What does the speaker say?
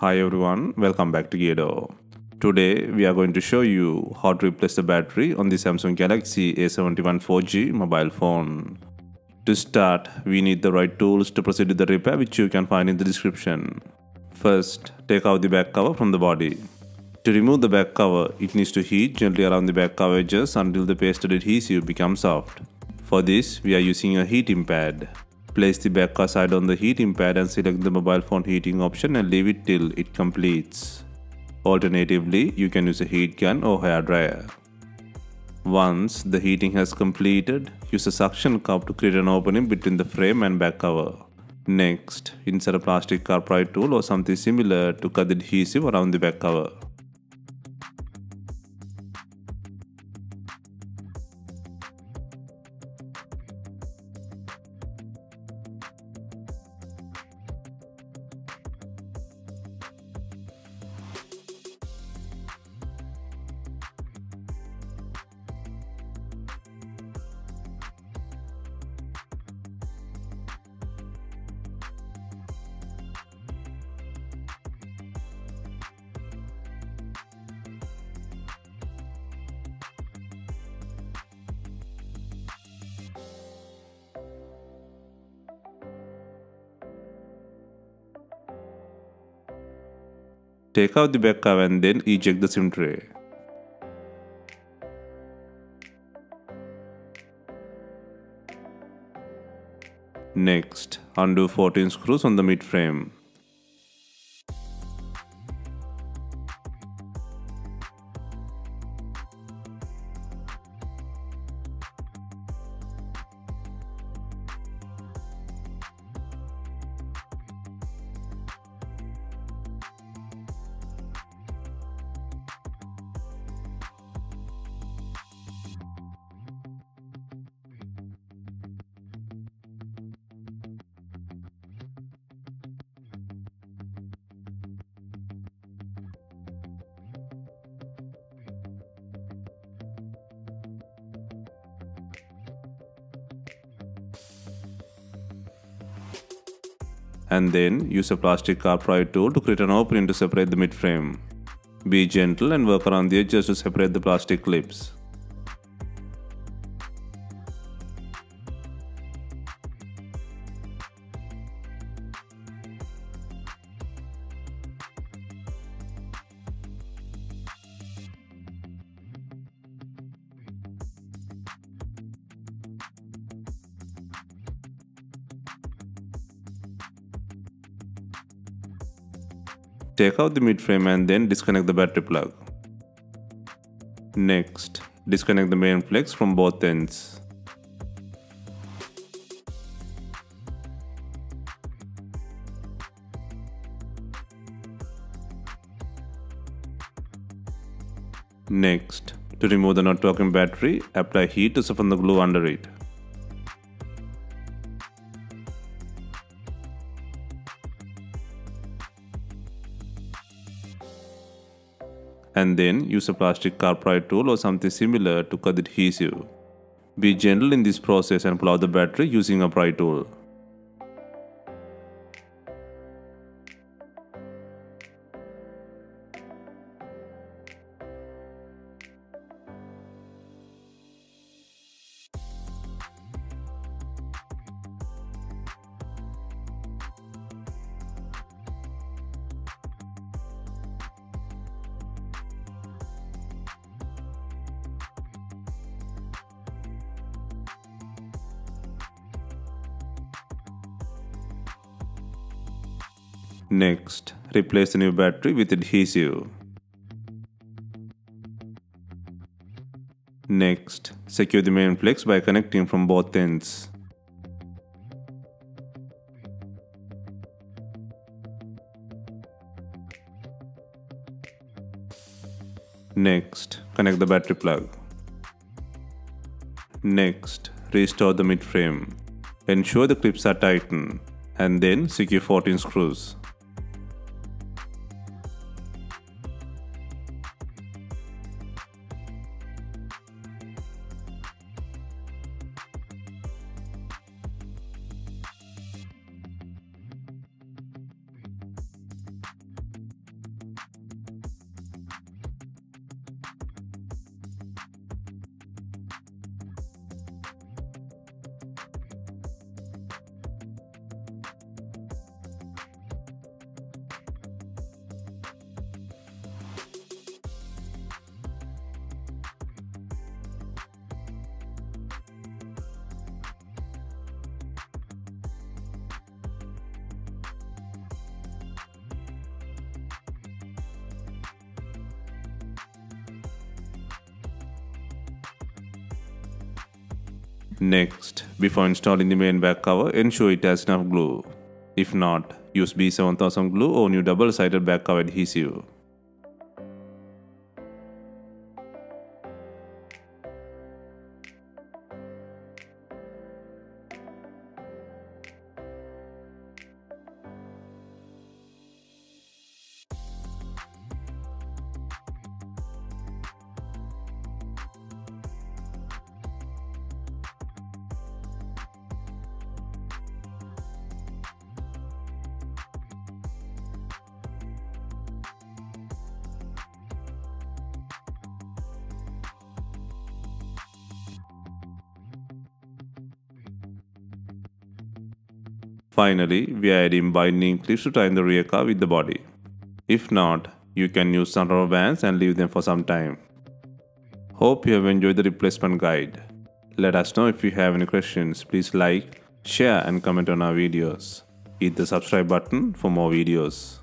Hi everyone, welcome back to Geardo. Today we are going to show you how to replace the battery on the Samsung Galaxy A71 4G mobile phone. To start, we need the right tools to proceed with the repair which you can find in the description. First, take out the back cover from the body. To remove the back cover, it needs to heat gently around the back cover edges until the pasted adhesive becomes soft. For this, we are using a heating pad. Place the back cover side on the heating pad and select the mobile phone heating option and leave it till it completes. Alternatively, you can use a heat gun or hair dryer. Once the heating has completed, use a suction cup to create an opening between the frame and back cover. Next, insert a plastic car pry tool or something similar to cut the adhesive around the back cover. Take out the back cover and then eject the SIM tray. Next, undo 14 screws on the mid frame. And then use a plastic car pry tool to create an opening to separate the mid-frame. Be gentle and work around the edges to separate the plastic clips. Take out the mid-frame and then disconnect the battery plug. Next, disconnect the main flex from both ends. Next, to remove the not working battery, apply heat to soften the glue under it. And then use a plastic car pry tool or something similar to cut the adhesive. Be gentle in this process and pull out the battery using a pry tool. Next, replace the new battery with adhesive. Next, secure the main flex by connecting from both ends. Next, connect the battery plug. Next, restore the mid frame. Ensure the clips are tightened and then secure 14 screws. Next, before installing the main back cover, ensure it has enough glue. If not, use B7000 glue or new double-sided back cover adhesive. Finally, we are adding binding clips to tie the rear car with the body. If not, you can use some rubber bands and leave them for some time. Hope you have enjoyed the replacement guide. Let us know if you have any questions. Please like, share and comment on our videos. Hit the subscribe button for more videos.